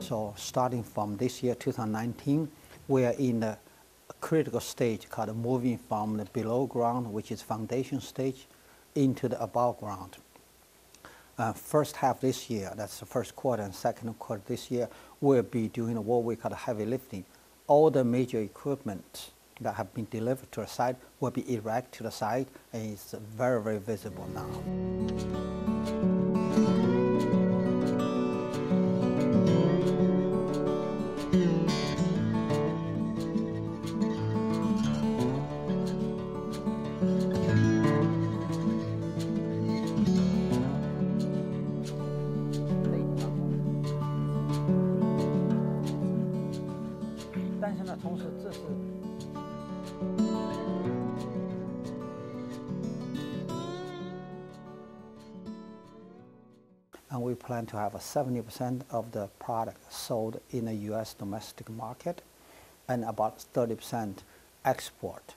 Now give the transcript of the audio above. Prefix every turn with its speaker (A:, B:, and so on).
A: So starting from this year, 2019, we are in a critical stage called moving from the below ground, which is foundation stage, into the above ground. Uh, first half this year, that's the first quarter and second quarter this year, we'll be doing what we call heavy lifting. All the major equipment that have been delivered to the site will be erect to the site and it's very, very visible now. 但是呢，同时这是。And we plan to have 70% of the product sold in the U.S. domestic market and about 30% export.